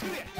Come here.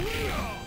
Yeah!